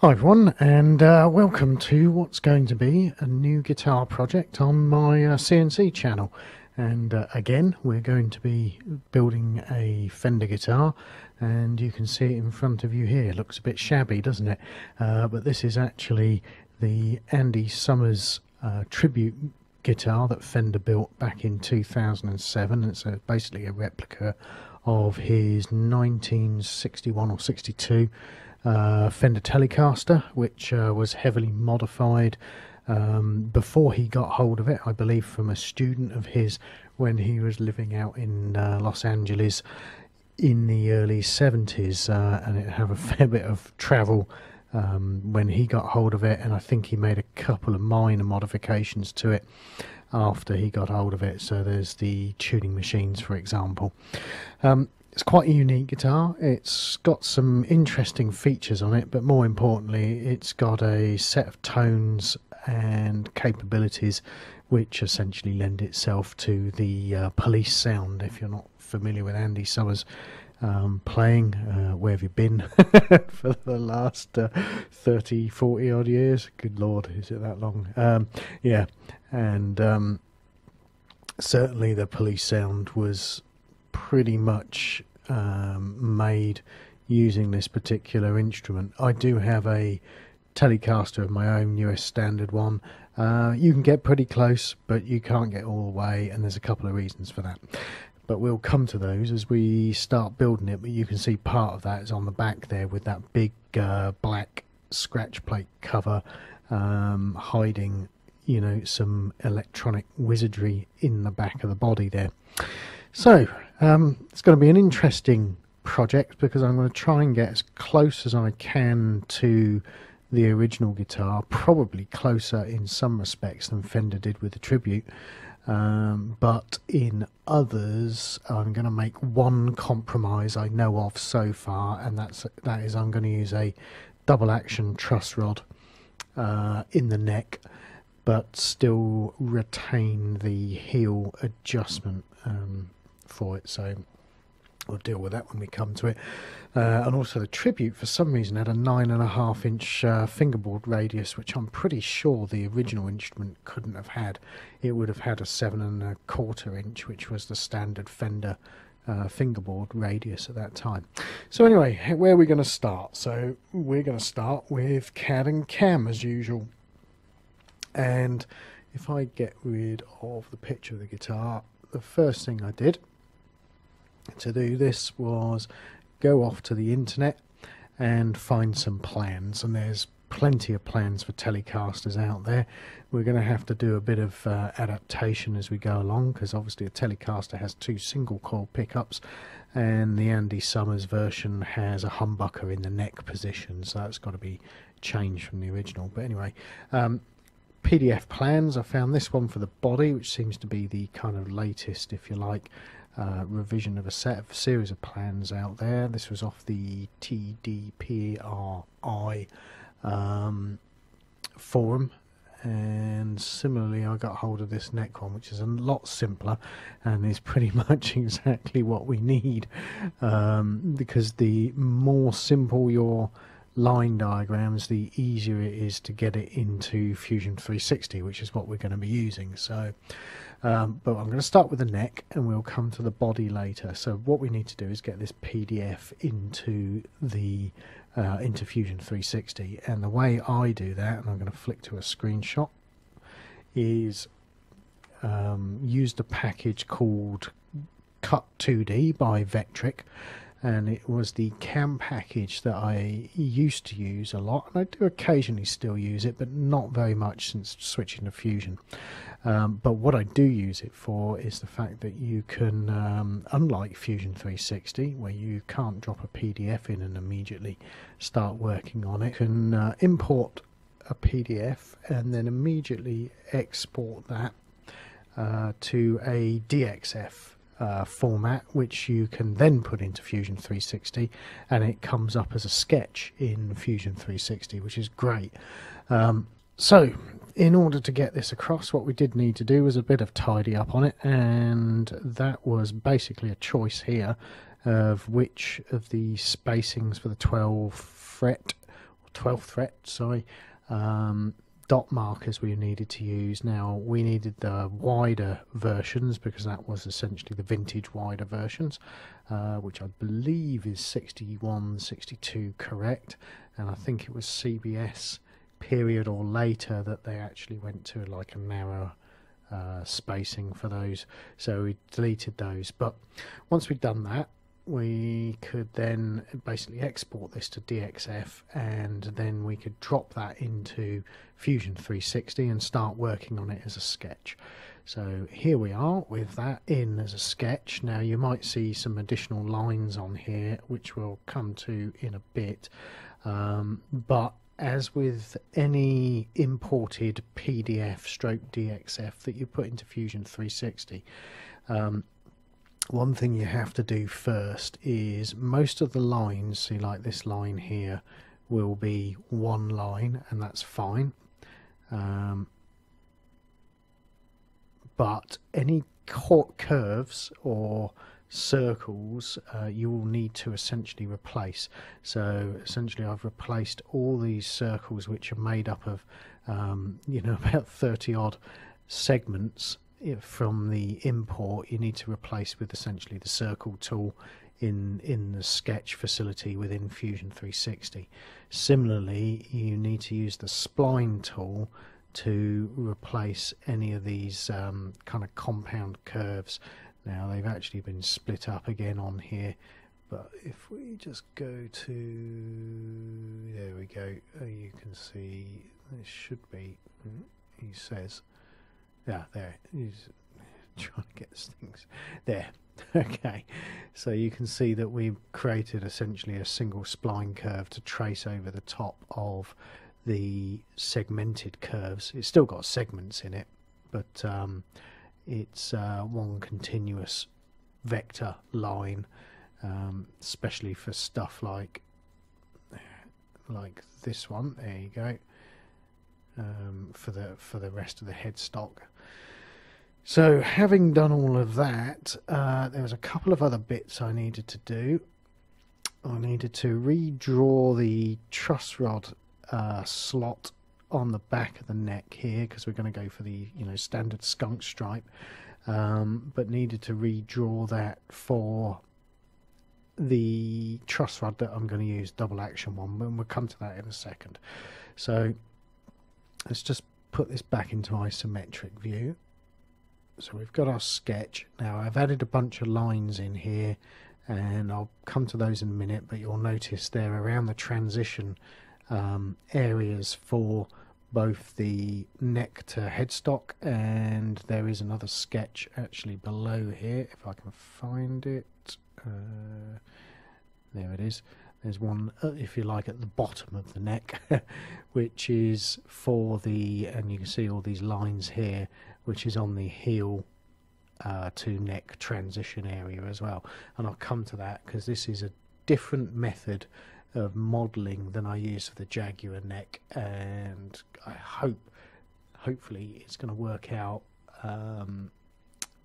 Hi everyone, and uh, welcome to what's going to be a new guitar project on my uh, CNC channel. And uh, again, we're going to be building a Fender guitar, and you can see it in front of you here. It looks a bit shabby, doesn't it? Uh, but this is actually the Andy Summers uh, tribute guitar that Fender built back in 2007. It's a, basically a replica of his 1961 or 62 uh, Fender Telecaster, which uh, was heavily modified um, before he got hold of it, I believe, from a student of his when he was living out in uh, Los Angeles in the early 70s, uh, and it had a fair bit of travel. Um, when he got hold of it, and I think he made a couple of minor modifications to it after he got hold of it. So there's the tuning machines, for example. Um, it's quite a unique guitar. It's got some interesting features on it, but more importantly, it's got a set of tones and capabilities which essentially lend itself to the uh, police sound. If you're not familiar with Andy Summers um, playing, uh, where have you been for the last uh, 30, 40 odd years? Good lord, is it that long? Um, yeah, and um, certainly the police sound was pretty much um, made using this particular instrument. I do have a Telecaster of my own, US standard one. Uh, you can get pretty close, but you can't get all the way, and there's a couple of reasons for that. But we'll come to those as we start building it. But you can see part of that is on the back there with that big uh, black scratch plate cover um, hiding, you know, some electronic wizardry in the back of the body there. So um, it's going to be an interesting project because I'm going to try and get as close as I can to the original guitar, probably closer in some respects than Fender did with the Tribute. Um, but in others, I'm going to make one compromise I know of so far, and that's that is I'm going to use a double action truss rod uh, in the neck, but still retain the heel adjustment. Um, for it. So we'll deal with that when we come to it. Uh, and also the tribute, for some reason, had a nine and a half inch uh, fingerboard radius, which I'm pretty sure the original instrument couldn't have had. It would have had a seven and a quarter inch, which was the standard Fender uh, fingerboard radius at that time. So anyway, where are we going to start? So we're going to start with CAD and CAM as usual. And if I get rid of the picture of the guitar, the first thing I did to do this was go off to the internet and find some plans and there's plenty of plans for telecasters out there. We're going to have to do a bit of uh, adaptation as we go along because obviously a telecaster has two single coil pickups and the Andy Summers version has a humbucker in the neck position so that's got to be changed from the original. But anyway um, PDF plans I found this one for the body which seems to be the kind of latest if you like uh, revision of a set of series of plans out there. This was off the TDPRI um, forum, and similarly, I got hold of this neck one, which is a lot simpler and is pretty much exactly what we need. Um, because the more simple your line diagrams, the easier it is to get it into Fusion 360, which is what we're going to be using. So. Um, but I'm going to start with the neck and we'll come to the body later. So what we need to do is get this PDF into the uh, into Fusion 360 and the way I do that, and I'm going to flick to a screenshot, is um, a package called Cut 2D by Vectric and it was the cam package that I used to use a lot and I do occasionally still use it but not very much since switching to Fusion. Um, but what I do use it for is the fact that you can um, unlike Fusion 360 where you can't drop a PDF in and immediately start working on it you can uh, import a PDF and then immediately export that uh, to a DXF uh, format, which you can then put into Fusion 360, and it comes up as a sketch in Fusion 360, which is great. Um, so, in order to get this across, what we did need to do was a bit of tidy up on it, and that was basically a choice here of which of the spacings for the 12 fret 12th fret, sorry, um, dot markers we needed to use. Now we needed the wider versions because that was essentially the vintage wider versions, uh, which I believe is 61, 62 correct, and I think it was CBS period or later that they actually went to like a narrow uh, spacing for those. So we deleted those. But once we'd done that we could then basically export this to DXF and then we could drop that into Fusion 360 and start working on it as a sketch. So here we are with that in as a sketch. Now you might see some additional lines on here which we'll come to in a bit um, but as with any imported PDF stroke DXF that you put into Fusion 360 um, one thing you have to do first is most of the lines, see like this line here, will be one line and that's fine. Um, but any curves or circles uh, you will need to essentially replace. So essentially I've replaced all these circles which are made up of um, you know about 30 odd segments from the import you need to replace with essentially the circle tool in in the sketch facility within Fusion 360 similarly you need to use the spline tool to replace any of these um, kind of compound curves. Now they've actually been split up again on here but if we just go to there we go. Oh, you can see this should be hmm, he says yeah, there. He's trying to get things. There. okay. So you can see that we've created essentially a single spline curve to trace over the top of the segmented curves. It's still got segments in it, but um, it's uh, one continuous vector line, um, especially for stuff like like this one. There you go. Um, for the for the rest of the headstock. So, having done all of that, uh, there was a couple of other bits I needed to do. I needed to redraw the truss rod uh, slot on the back of the neck here because we're going to go for the you know standard skunk stripe, um, but needed to redraw that for the truss rod that I'm going to use, double action one, and we'll come to that in a second. So let's just put this back into isometric view so we've got our sketch. Now I've added a bunch of lines in here and I'll come to those in a minute but you'll notice they're around the transition um, areas for both the neck to headstock and there is another sketch actually below here if I can find it. Uh, there it is. There's one uh, if you like at the bottom of the neck which is for the and you can see all these lines here which is on the heel uh, to neck transition area as well. And I'll come to that because this is a different method of modelling than I use for the Jaguar neck, and I hope, hopefully, it's going to work out um,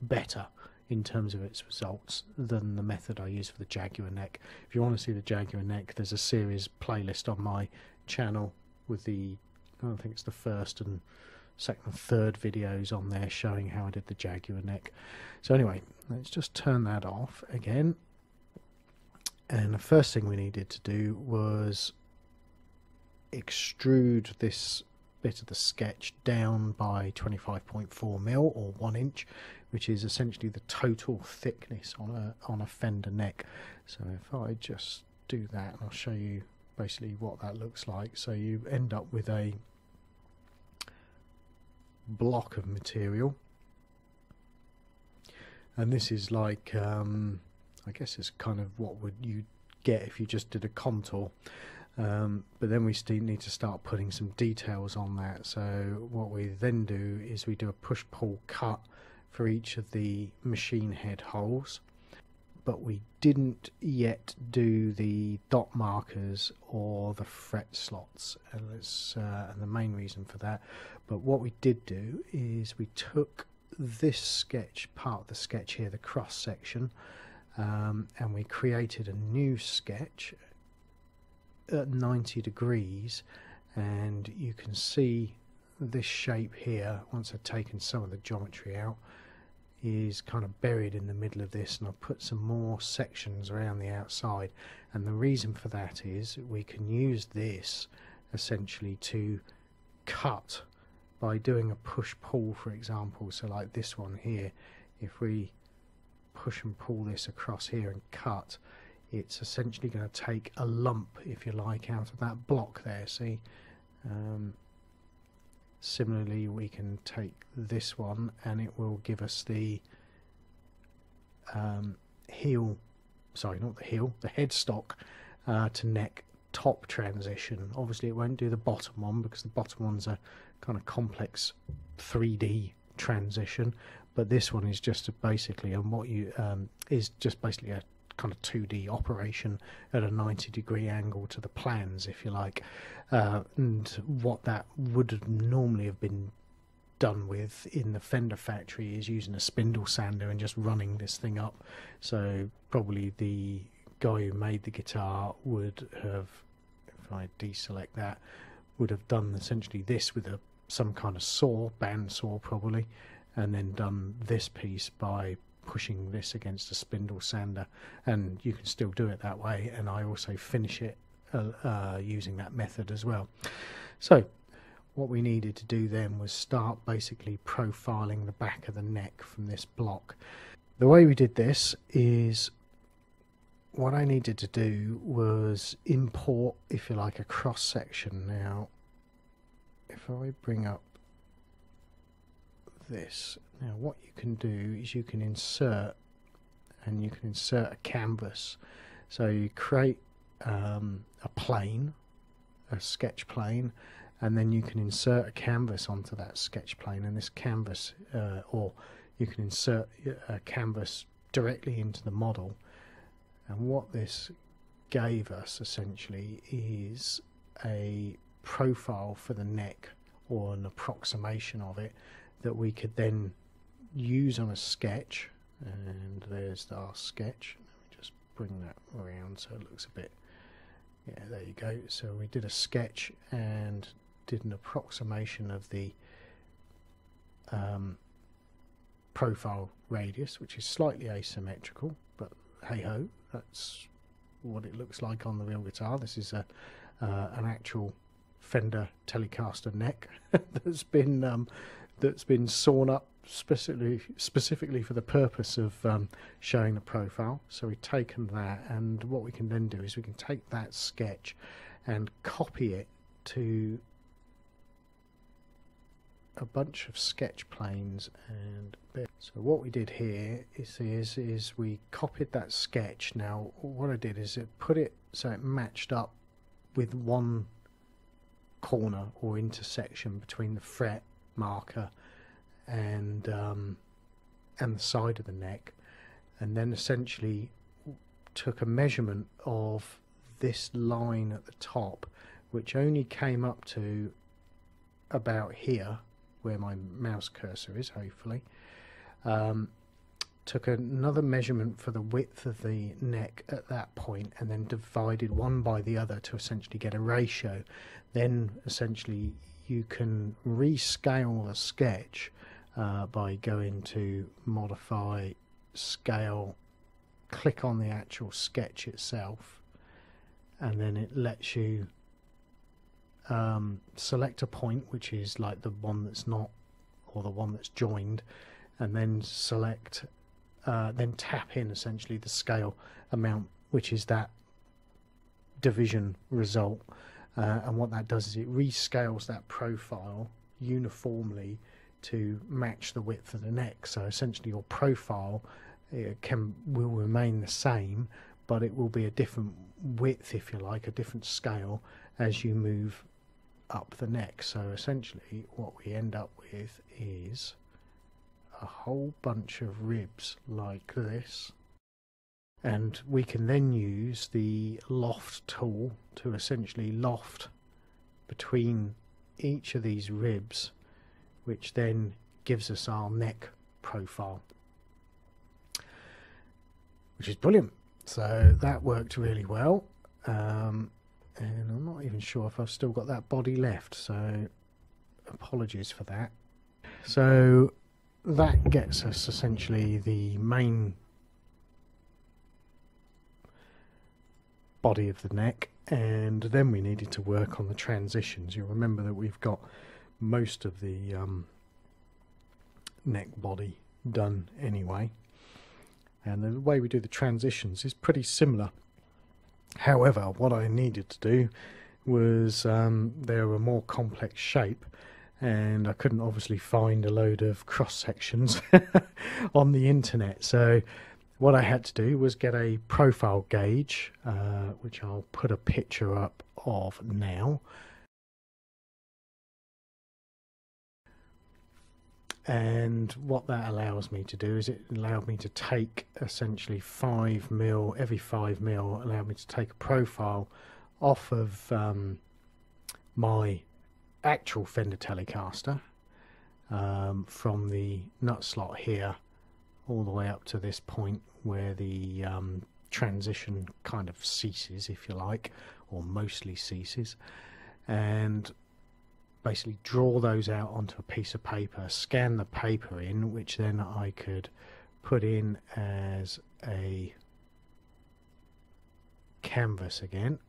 better in terms of its results than the method I use for the Jaguar neck. If you want to see the Jaguar neck, there's a series playlist on my channel with the, I don't think it's the first and second and third videos on there showing how I did the Jaguar neck. So anyway, let's just turn that off again. And the first thing we needed to do was extrude this bit of the sketch down by 25.4 mil or one inch which is essentially the total thickness on a on a fender neck so if I just do that I'll show you basically what that looks like so you end up with a block of material. And this is like um, I guess it's kind of what would you get if you just did a contour. Um, but then we still need to start putting some details on that. So what we then do is we do a push pull cut for each of the machine head holes but we didn't yet do the dot markers or the fret slots and, uh, and the main reason for that. But what we did do is we took this sketch part of the sketch here the cross section um, and we created a new sketch at 90 degrees. And you can see this shape here once I've taken some of the geometry out is kind of buried in the middle of this and I've put some more sections around the outside. And the reason for that is we can use this essentially to cut by doing a push pull for example. So like this one here if we push and pull this across here and cut it's essentially going to take a lump if you like out of that block there see? Um, similarly we can take this one and it will give us the um, heel sorry not the heel the headstock uh, to neck top transition. Obviously it won't do the bottom one because the bottom one's a kind of complex 3d transition but this one is just basically and what you um, is just basically a kind of 2D operation at a 90 degree angle to the plans, if you like. Uh, and what that would normally have been done with in the Fender factory is using a spindle sander and just running this thing up. So probably the guy who made the guitar would have, if I deselect that, would have done essentially this with a some kind of saw, band saw probably, and then done this piece by pushing this against a spindle sander and you can still do it that way and I also finish it uh, uh, using that method as well so what we needed to do then was start basically profiling the back of the neck from this block the way we did this is what I needed to do was import if you like a cross section now if I bring up this. Now what you can do is you can insert and you can insert a canvas. So you create um, a plane, a sketch plane, and then you can insert a canvas onto that sketch plane and this canvas uh, or you can insert a canvas directly into the model and what this gave us essentially is a profile for the neck or an approximation of it that we could then use on a sketch and there's our sketch. Let me just bring that around so it looks a bit yeah there you go. So we did a sketch and did an approximation of the um, profile radius which is slightly asymmetrical but hey ho that's what it looks like on the real guitar. This is a uh, an actual Fender Telecaster neck that's been um, that's been sawn up specifically specifically for the purpose of um, showing the profile. So we've taken that, and what we can then do is we can take that sketch and copy it to a bunch of sketch planes and so what we did here is, is is we copied that sketch now what I did is it put it so it matched up with one corner or intersection between the fret marker and um, and the side of the neck, and then essentially took a measurement of this line at the top, which only came up to about here, where my mouse cursor is, hopefully. Um, took another measurement for the width of the neck at that point and then divided one by the other to essentially get a ratio. Then essentially you can rescale the sketch uh, by going to modify scale click on the actual sketch itself and then it lets you um, select a point which is like the one that's not or the one that's joined and then select uh, then tap in essentially the scale amount which is that division result uh, and what that does is it rescales that profile uniformly to match the width of the neck. So essentially, your profile can will remain the same, but it will be a different width, if you like, a different scale as you move up the neck. So essentially, what we end up with is a whole bunch of ribs like this and we can then use the loft tool to essentially loft between each of these ribs which then gives us our neck profile which is brilliant. So that worked really well. Um, and I'm not even sure if I've still got that body left so apologies for that. So that gets us essentially the main body of the neck and then we needed to work on the transitions. You'll remember that we've got most of the um, neck body done anyway. And the way we do the transitions is pretty similar. However what I needed to do was um, they're a more complex shape and I couldn't obviously find a load of cross sections on the internet. So what I had to do was get a profile gauge uh, which I'll put a picture up of now. And what that allows me to do is it allowed me to take essentially five mil every five mil allowed me to take a profile off of um, my actual Fender Telecaster um, from the nut slot here all the way up to this point where the um, transition kind of ceases if you like or mostly ceases and basically draw those out onto a piece of paper, scan the paper in, which then I could put in as a canvas again,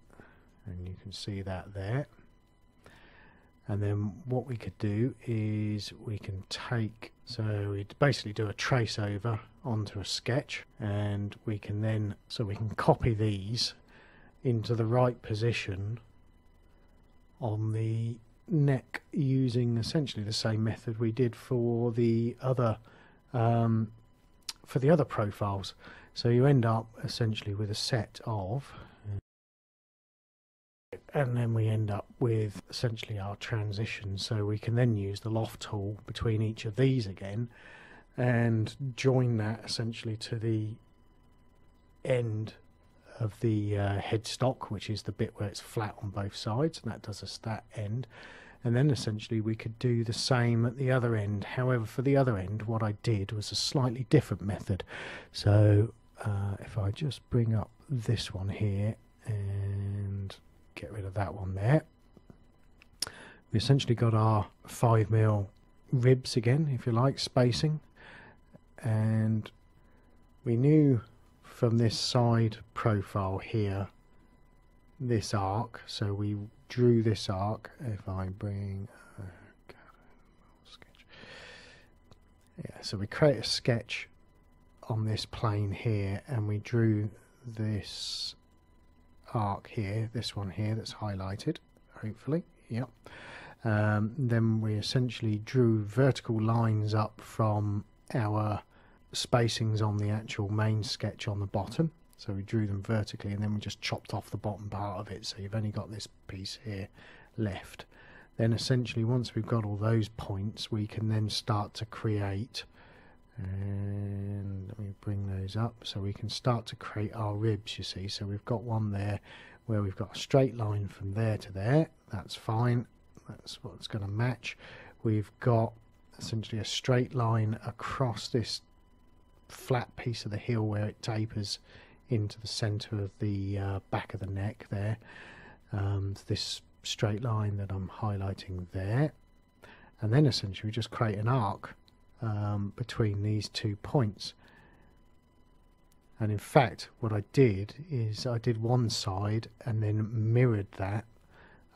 and you can see that there. And then what we could do is we can take, so we basically do a trace over onto a sketch, and we can then, so we can copy these into the right position on the neck using essentially the same method we did for the other um, for the other profiles. So you end up essentially with a set of and then we end up with essentially our transition so we can then use the loft tool between each of these again and join that essentially to the end of the uh, headstock, which is the bit where it's flat on both sides, and that does us that end. And then essentially we could do the same at the other end. However, for the other end, what I did was a slightly different method. So uh, if I just bring up this one here and get rid of that one there, we essentially got our 5 mil ribs again, if you like, spacing. And we knew from this side profile here this arc. So we drew this arc if I bring sketch. Yeah so we create a sketch on this plane here and we drew this arc here this one here that's highlighted hopefully yep. Um, then we essentially drew vertical lines up from our spacings on the actual main sketch on the bottom. So we drew them vertically and then we just chopped off the bottom part of it. So you've only got this piece here left. Then essentially once we've got all those points we can then start to create and let me bring those up so we can start to create our ribs you see so we've got one there where we've got a straight line from there to there that's fine that's what's going to match we've got essentially a straight line across this flat piece of the heel where it tapers into the center of the uh, back of the neck there. Um, this straight line that I'm highlighting there. And then essentially we just create an arc um, between these two points. And in fact, what I did is I did one side and then mirrored that,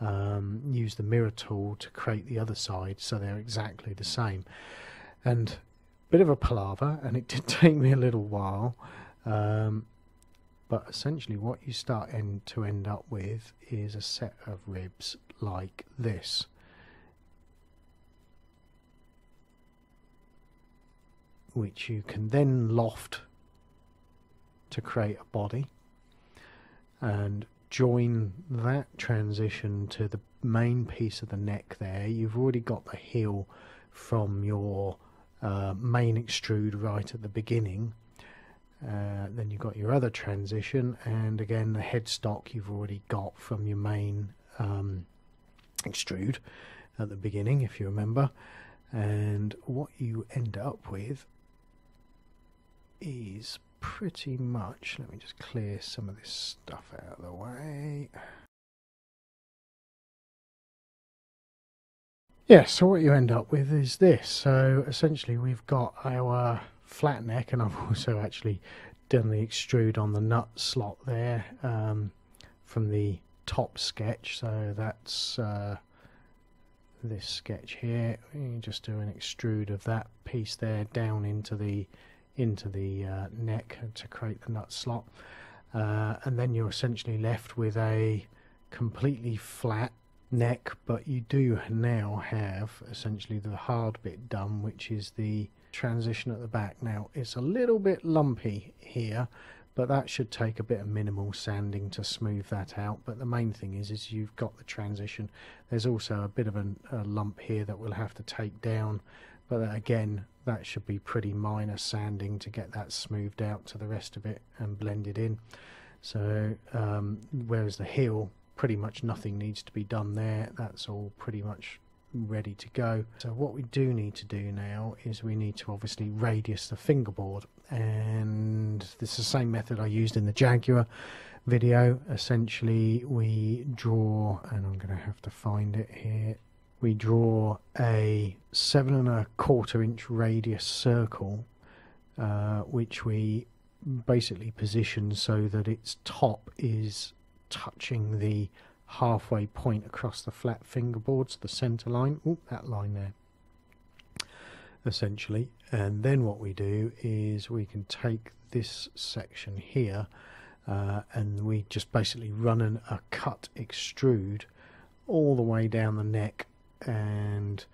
um, use the mirror tool to create the other side so they're exactly the same. And bit of a palaver, and it did take me a little while. Um, but essentially, what you start end to end up with is a set of ribs like this. Which you can then loft to create a body and join that transition to the main piece of the neck there. You've already got the heel from your uh, main extrude right at the beginning. Uh, then you've got your other transition, and again the headstock you've already got from your main um, extrude at the beginning, if you remember. And what you end up with is pretty much, let me just clear some of this stuff out of the way. Yeah, so what you end up with is this. So essentially we've got our flat neck and I've also actually done the extrude on the nut slot there um, from the top sketch. So that's uh, this sketch here. You just do an extrude of that piece there down into the into the uh, neck to create the nut slot. Uh, and then you're essentially left with a completely flat neck but you do now have essentially the hard bit done which is the transition at the back. Now it's a little bit lumpy here but that should take a bit of minimal sanding to smooth that out. But the main thing is is you've got the transition. There's also a bit of a, a lump here that we'll have to take down but again that should be pretty minor sanding to get that smoothed out to the rest of it and blended in. So um, whereas the heel pretty much nothing needs to be done there. That's all pretty much ready to go. So what we do need to do now is we need to obviously radius the fingerboard. And this is the same method I used in the Jaguar video. Essentially we draw and I'm going to have to find it here we draw a seven and a quarter inch radius circle uh, which we basically position so that its top is touching the halfway point across the flat fingerboards, the center line, Ooh, that line there, essentially. And then what we do is we can take this section here uh, and we just basically run an, a cut extrude all the way down the neck and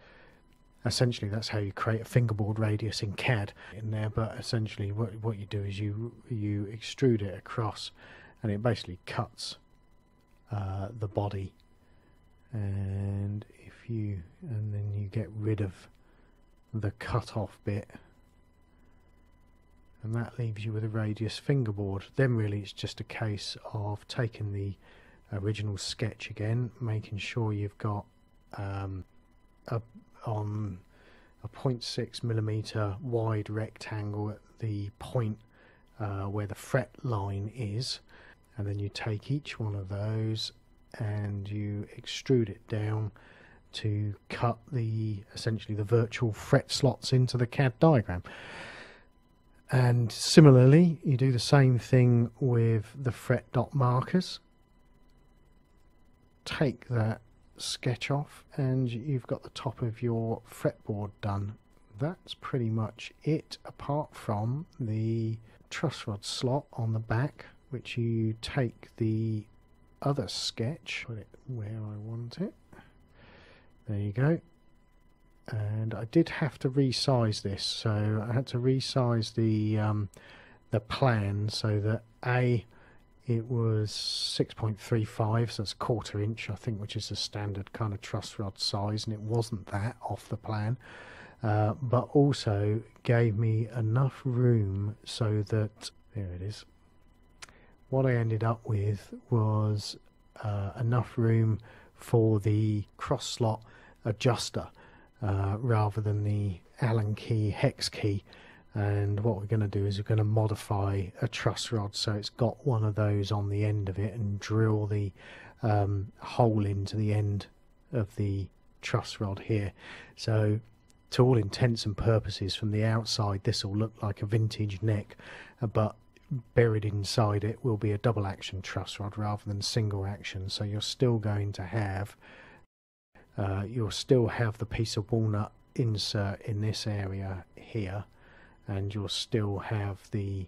essentially that's how you create a fingerboard radius in CAD in there but essentially what, what you do is you you extrude it across and it basically cuts uh, the body. And if you and then you get rid of the cut off bit and that leaves you with a radius fingerboard. Then really it's just a case of taking the original sketch again making sure you've got um, a, on a 0.6 millimeter wide rectangle at the point uh, where the fret line is and then you take each one of those and you extrude it down to cut the essentially the virtual fret slots into the CAD diagram. And similarly, you do the same thing with the fret dot markers. Take that sketch off and you've got the top of your fretboard done. That's pretty much it apart from the truss rod slot on the back which you take the other sketch, put it where I want it. There you go. And I did have to resize this, so I had to resize the um, the plan so that a it was 6.35 so it's quarter inch I think which is the standard kind of truss rod size and it wasn't that off the plan. Uh, but also gave me enough room so that there it is. What I ended up with was uh, enough room for the cross slot adjuster uh, rather than the Allen key hex key and what we're going to do is we're going to modify a truss rod so it's got one of those on the end of it and drill the um, hole into the end of the truss rod here. So to all intents and purposes from the outside this will look like a vintage neck but buried inside it will be a double action truss rod rather than single action. So you're still going to have uh, you'll still have the piece of walnut insert in this area here and you'll still have the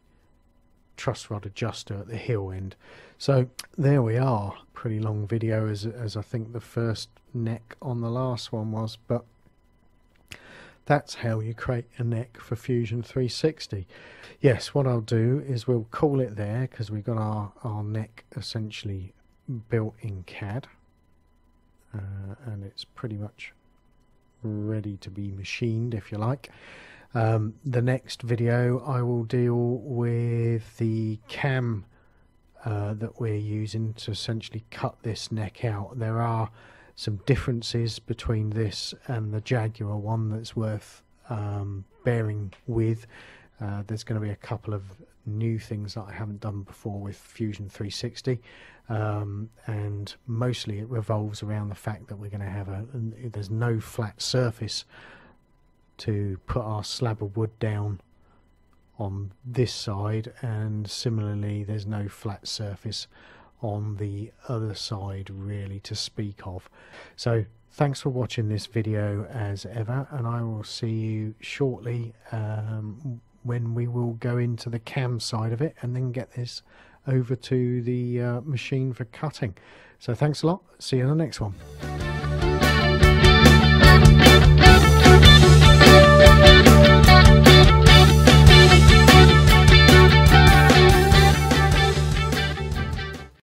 truss rod adjuster at the heel end so there we are pretty long video as, as I think the first neck on the last one was but that's how you create a neck for Fusion 360. Yes, what I'll do is we'll call it there because we've got our, our neck essentially built in CAD. Uh, and it's pretty much ready to be machined if you like. Um, the next video I will deal with the cam uh, that we're using to essentially cut this neck out. There are some differences between this and the Jaguar one that's worth um, bearing with. Uh, there's going to be a couple of new things that I haven't done before with Fusion 360 um, and mostly it revolves around the fact that we're going to have a there's no flat surface to put our slab of wood down on this side and similarly there's no flat surface on the other side really to speak of. So thanks for watching this video as ever and I will see you shortly um, when we will go into the cam side of it and then get this over to the uh, machine for cutting. So thanks a lot. See you in the next one